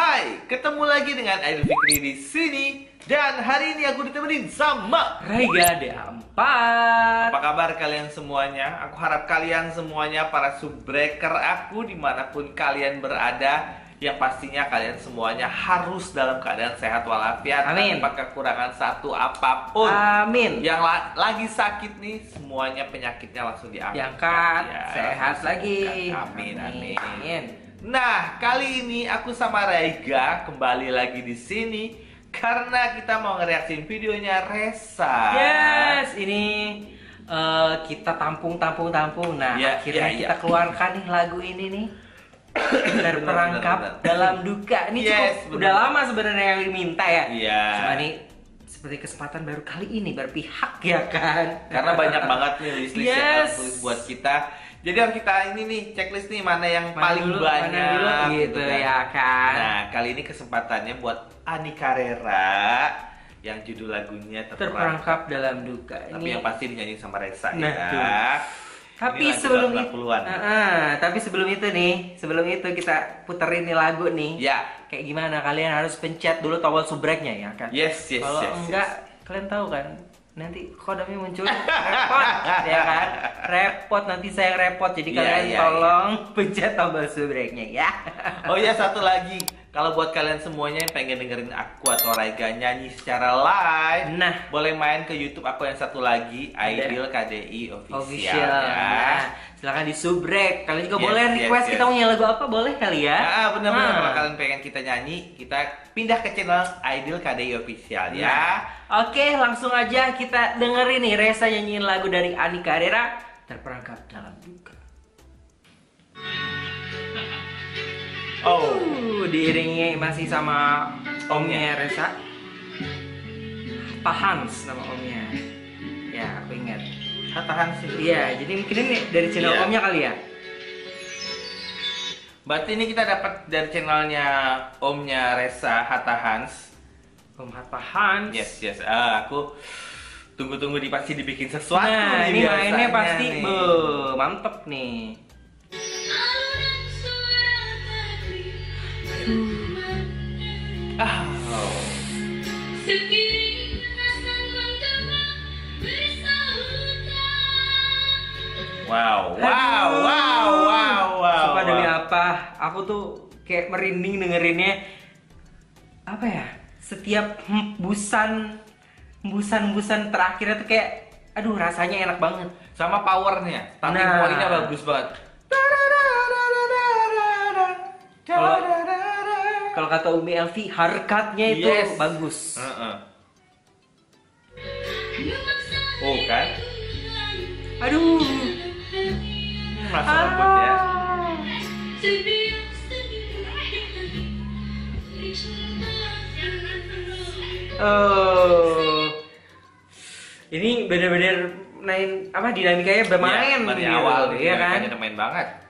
Hai, ketemu lagi dengan Aidil Fikri di sini dan hari ini aku ditemenin sama Raiga D4 Apa kabar kalian semuanya? Aku harap kalian semuanya para subbreaker aku di mana pun kalian berada yang pastinya kalian semuanya harus dalam keadaan sehat walafiat Amin. tanpa kekurangan satu apa pun. Amin Yang la- lagi sakit nih semuanya penyakitnya langsung diangkat. Diangkat, Ya, sehat lagi diangkat. Amin, amin. Amin. Nah, kali ini aku sama Raiga kembali lagi di sini karena kita mau ngereaksin videonya Resa. Yes, ini eh, kita tampung-tampung-tampung Nah, Ya, akhirnya ya, ya. kita keluarkan nih lagu ini nih Terperangkap dalam duka Ini Yes, cukup, benar. udah lama sebenarnya yang diminta ya Iya. Cuma nih seperti kesempatan baru kali ini berpihak ya kan Karena banyak banget nih list-list yang Yes. harus tulis buat kita. Jadi harus kita ini nih checklist nih mana yang Mana paling dulu, mana banyak dulu, gitu ya kan. Nah, kali ini kesempatannya buat Ani Carrera yang judul lagunya terperangkap. Terperangkap dalam duka Tapi Ini yang pasti dinyanyi sama Resa Nah, ya. tuh. Tapi Ini sebelum 80-an. itu, tapi sebelum itu nih, sebelum itu kita puterin nih lagu nih. Ya. Kayak gimana? Kalian harus pencet dulu tombol subreknya ya kan? Yes, yes, Kalau yes, enggak, kalian tahu kan? Nanti kodamnya muncul repot, ya kan? Repot nanti saya yang repot. Jadi Iya, kalian iya, tolong pencet tombol subreknya ya. Oh iya satu lagi, kalau buat kalian semuanya yang pengen dengerin aku atau Raiga nyanyi secara live, Nah. boleh main ke YouTube aku yang satu lagi, Ideal KDI Official, Official. ya. Nah, silakan di subrek. Kalian juga Yes, boleh yes, request yes. kita mau nyanyi lagu apa boleh kali ya? Ah, benar-benar Nah. kalau kalian pengen kita nyanyi, kita pindah ke channel Ideal KDI Official ya. Nah, Oke, langsung aja kita dengerin nih Resa nyanyiin lagu dari Ani Carrera terperangkap dalam duka. Oh, diiringi masih sama omnya Resa. Pak Hans nama omnya. Ya, aku ingat. tahan sih. Iya, jadi mungkin ini dari channel Iya. omnya kali ya. Berarti ini kita dapat dari channelnya Omnya Resa Hatta Hans. Om Hatta Hans. Yes, yes. Ah, aku tunggu-tunggu di pasti dibikin sesuatu Nah, nih ini biasanya mainnya pasti nih. be, mantep nih. Ah, oh. Wow, wow, wow, wow, wow. Sumpah demi wow. apa? Aku tuh kayak merinding dengerinnya. Apa ya? Setiap hembusan hembusan-hembusan terakhirnya tuh kayak aduh rasanya enak banget. Sama powernya, tapi Nah. poinnya bagus banget. Kalau- Kalau kata Umi Elvi, harkatnya itu Yes. bagus. Heeh. Oh kan? Aduh. Langsung lembut ya. Ah. Oh. Ini bener-bener main apa dinamikanya bermain Ya, dari gitu, awal ya kan? Main banget.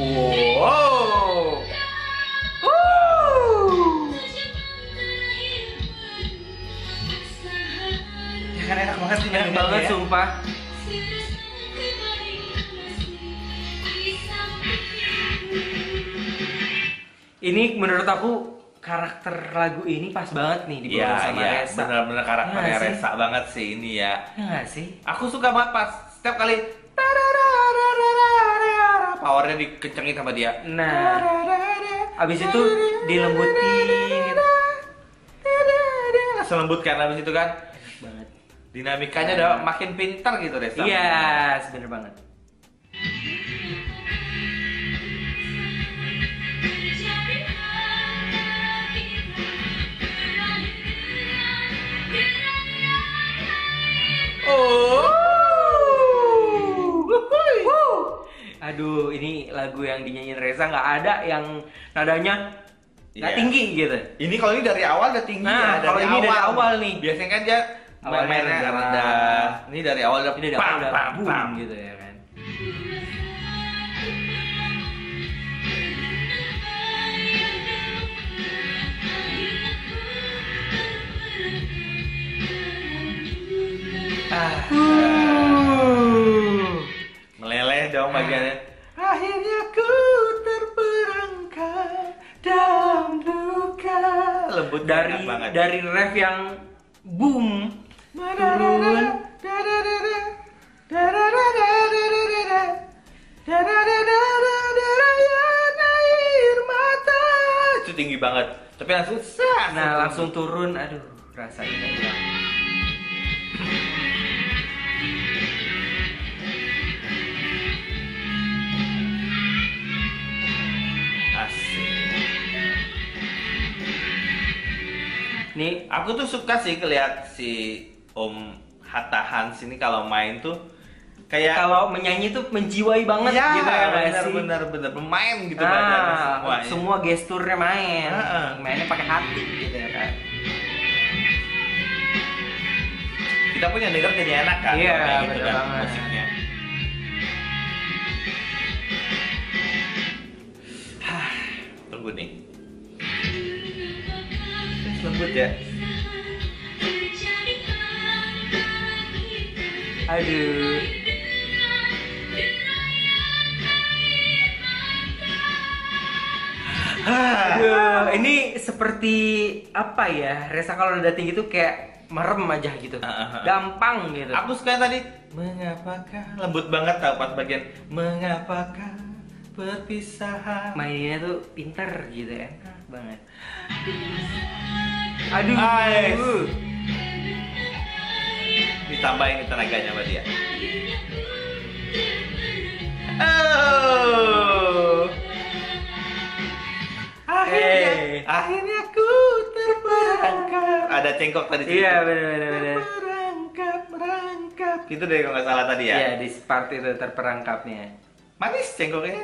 Wow. Ya kan enak banget sih Enak nyanyinya banget ya. sumpah. Ini menurut aku karakter lagu ini pas banget nih dibawa Iya, sama iya, Resa. benar-benar karakternya sih. Resa banget sih ini ya. Ya sih? Aku suka banget pas setiap kali powernya dikencengin sama dia. Nah, abis itu dilembutin gitu. Selembut kan abis itu kan banget. dinamikanya udah makin pintar gitu Resa. Iya, bener banget. Oh. Aduh, ini lagu yang dinyanyiin Reza nggak ada yang nadanya nggak Iya. tinggi gitu. Ini kalau ini dari awal udah tinggi Nah, ya, kalau ini dari awal nih. Biasanya kan dia Awalnya mainnya rendah. rendah. Ini dari awal udah Ini dari awal udah pam, pam. gitu ya kan. Ah, Uh. meleleh dong bagiannya. Lembut dari banget. dari ref yang boom turun. Itu tinggi banget. Tapi langsung nah langsung turun. Aduh rasanya hilang nih aku tuh suka sih ngeliat si Om Hatta Hans ini kalau main tuh kayak kalau menyanyi tuh menjiwai banget ya, gitu ya nggak bener, sih? bener bener bermain gitu Ah, badannya semua ya. semua gesturnya main. Heeh. mainnya pakai hati gitu ya kan kita punya denger jadi enak kan Iya, gitu bener kan banget. musiknya. Tunggu nih lembut ya aduh. Aduh, ini seperti apa ya? Resa kalau udah tinggi tuh kayak merem aja gitu. Ah, ah, ah. Gampang gitu. Aku suka tadi Mengapakah Lembut banget tau pas bagian Mengapakah Perpisahan Mainnya tuh pinter gitu ya. Banget. Aduh. Ais. Ditambahin tenaganya sama dia Oh Akhirnya Hey. Akhirnya ku terperangkap Ada cengkok tadi. Iya, bener bener bener. Merangkap Merangkap Gitu deh kalau nggak salah tadi ya Iya, di part itu terperangkapnya. Manis cengkoknya.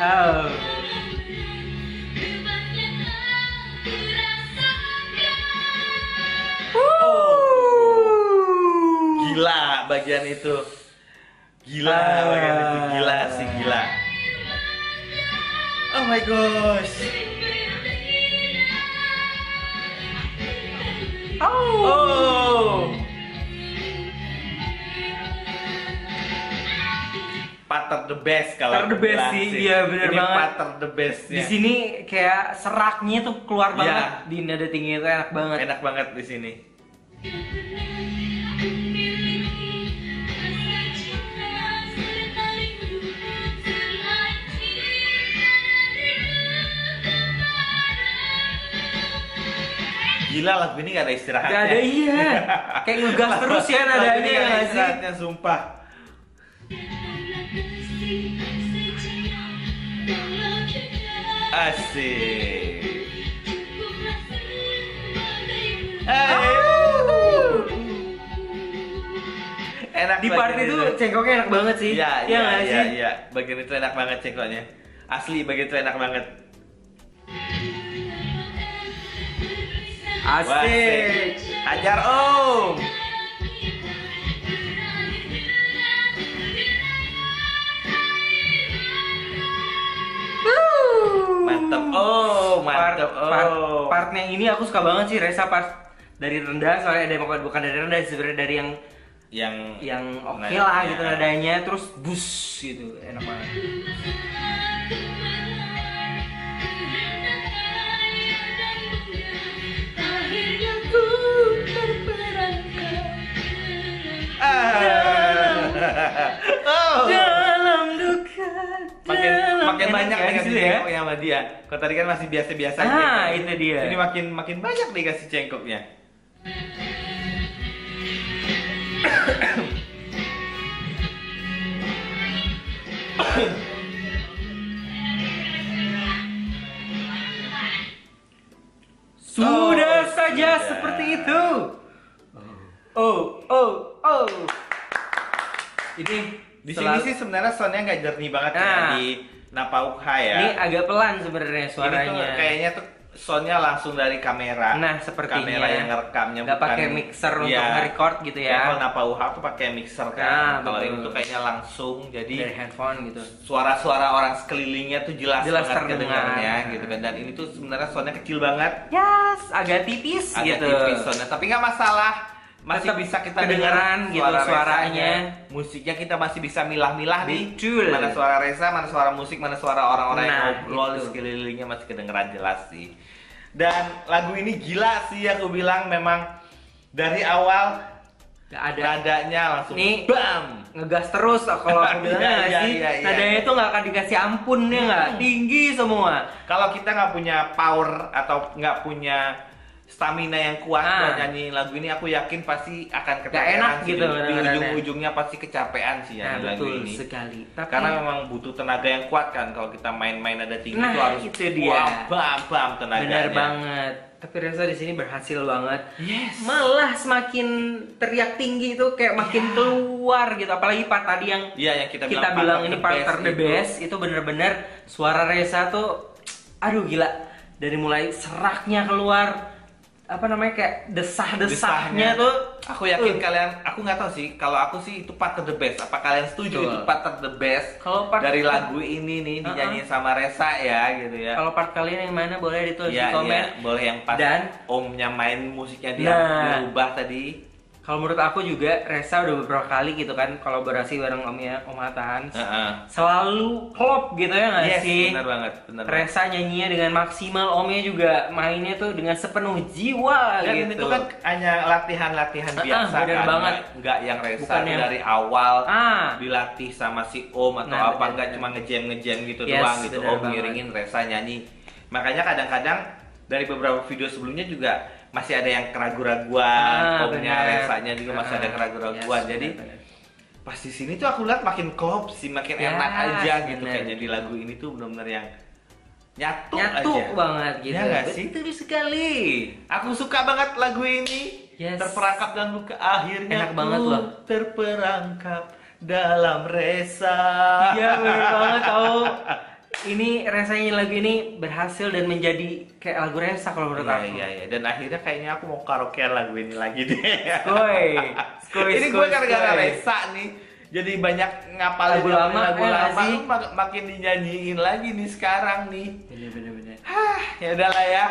Oh. Oh. Gila bagian itu. Gila Ah. bagian itu gila sih gila. Oh my gosh. Oh. Pater the best kalau Pater the best sih, iya, bener Ini banget. Pater the best Di sini kayak seraknya tuh keluar Iya. banget di nada tinggi itu enak banget. Enak banget di sini. Gila lagu ini gak ada istirahatnya. Gak ada iya. Kayak ngegas terus ya nadanya ini ya gak ada nggak sih? istirahatnya, sumpah. Asik. Enak Di part bagian itu cengkoknya enak banget sih. Iya, Iya iya, iya, iya. Bagian itu enak banget cengkoknya. Asli bagian itu enak banget. Asik. Hajar Om. Oh, Part, mantap part, Oh. partnya ini aku suka banget sih Resa pas dari rendah soalnya ada bukan bukan dari rendah sebenarnya dari yang yang yang oke Nah, lah iya. gitu nadanya terus bus gitu enak banget. Banyak kan dikasih sih ya? cengkoknya sama dia. Kalau tadi kan masih biasa-biasa Ah, aja. itu dia. Ini makin makin banyak dikasih cengkoknya. Sudah Oh, saja sudah. seperti itu. Oh, oh, oh. Ini Di sini sih sebenarnya soundnya nggak jernih banget Nah. kayak di Napaukha ya. Ini agak pelan sebenarnya Ini tuh suaranya. kayaknya tuh soundnya langsung dari kamera. Nah, sepertinya. Kamera yang ngerekamnya Nggak pakai mixer untuk nge-record gitu ya. Kalau Napa Uha tuh pakai mixer kan. Nah, Kalau ini tuh kayaknya langsung jadi dari handphone gitu. suara-suara orang sekelilingnya tuh jelas, Jelas banget kedengarannya gitu kan. Dan ini tuh sebenarnya soundnya kecil banget. Yes, agak tipis Agak gitu. tipis soundnya, tapi nggak masalah. Masih Tetap bisa kita kedengeran gitu suara suaranya. Resanya. Musiknya kita masih bisa milah-milah nih. Mana suara Reza, mana suara musik, mana suara orang-orang yang Nah, ngobrol di itu. sekelilingnya masih kedengeran jelas sih. Dan lagu ini gila sih aku bilang memang dari awal Gak ada nadanya langsung Nih. bam. ngegas terus kalau aku bilang Iya, iya, sih iya, iya. nadanya itu nggak akan dikasih ampun ya nggak Hmm. tinggi semua Kalau kita nggak punya power atau nggak punya stamina yang kuat Ah. buat nyanyi lagu ini, aku yakin pasti akan kecapean enak sih. gitu Di- Di ujung-ujungnya pasti kecapean sih nah nyanyi lagu betul ini. sekali tapi Karena memang butuh tenaga yang kuat kan kalau kita main-main nada tinggi Nah, itu harus itu dia. wah, bam bam tenaganya. benar banget tapi Reza di sini berhasil banget Yes. malah semakin teriak tinggi itu kayak makin keluar gitu apalagi part tadi yang Iya yang kita, kita bilang, bilang part ini part best ter the itu. best itu bener-bener suara Reza tuh aduh gila dari mulai seraknya keluar apa namanya kayak desah-desahnya tuh Aku yakin Uh. kalian, aku nggak tahu sih. Kalau aku sih itu part of the best. Apa kalian setuju Betul. itu part of the best Kalau part- dari lagu ini nih Uh-uh. dinyanyiin sama Resa ya gitu ya. kalau part kalian yang mana boleh ditulis Iya, di komen iya, boleh yang pas Dan- omnya main musiknya dia Nah. dirubah tadi. Kalau menurut aku juga Reza udah beberapa kali gitu kan kolaborasi bareng omnya Om Hatan Heeh. selalu klop gitu ya nggak Yes, sih? benar banget, benar banget. Reza nyanyinya dengan maksimal omnya juga mainnya tuh dengan sepenuh jiwa Dan gitu itu kan hanya latihan-latihan Uh-uh, biasa bener kan, banget. nggak- yang Resa Bukan yang- dari awal ah. dilatih sama si Om atau Nah, apa nggak cuma ngejam ngejam gitu Yes, doang gitu. Om banget. ngiringin Resa nyanyi. Makanya kadang-kadang dari beberapa video sebelumnya juga masih ada yang keraguan-raguan Ah, bener. Resanya juga masih ada Ah, keraguan-raguan yes, jadi bener, pas di sini tuh aku lihat makin klop sih makin Ya, enak aja gitu bener. kayaknya di lagu ini tuh benar-benar yang nyatu, nyatu aja banget gitu Ya nggak sih? betul sekali Aku suka banget lagu ini. Yes. Terperangkap dan buka akhirnya Enak banget loh. terperangkap dalam resa. Iya bener banget tau ini rasanya lagu ini berhasil dan menjadi kayak lagu Reza kalau menurut Iya aku iya iya dan akhirnya kayaknya aku mau karaokean lagu ini lagi deh. Skoy, skoy, ini gue gara-gara. Resa nih. Jadi banyak ngapalin Lagu lama, lagu ya nggak lama sih? mak- makin dinyanyiin lagi nih sekarang nih. bener bener bener Hah, ya udahlah ya.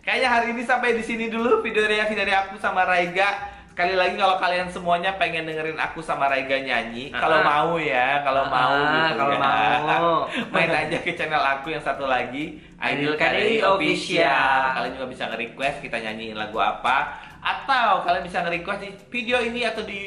Kayaknya hari ini sampai di sini dulu video reaksi dari aku sama Raiga. Sekali lagi kalau kalian semuanya pengen dengerin aku sama Raiga nyanyi, Ah. kalau mau ya, kalau Ah, mau gitu kalau ya. mau. Main aja ke channel aku yang satu lagi, Idol KDI Official. Official. Kalian juga bisa nge-request kita nyanyiin lagu apa atau kalian bisa nge-request di video ini atau di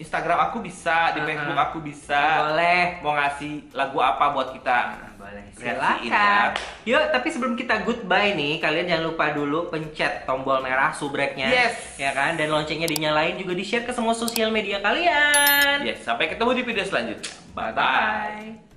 Instagram aku bisa, di Ah, Facebook ah. aku bisa. boleh Mau ngasih lagu apa buat kita boleh Reaksiin silakan yuk tapi sebelum kita goodbye nih kalian jangan lupa dulu pencet tombol merah subreknya Yes. ya kan dan loncengnya dinyalain juga di share ke semua sosial media kalian Yes, sampai ketemu di video selanjutnya. Bye bye. bye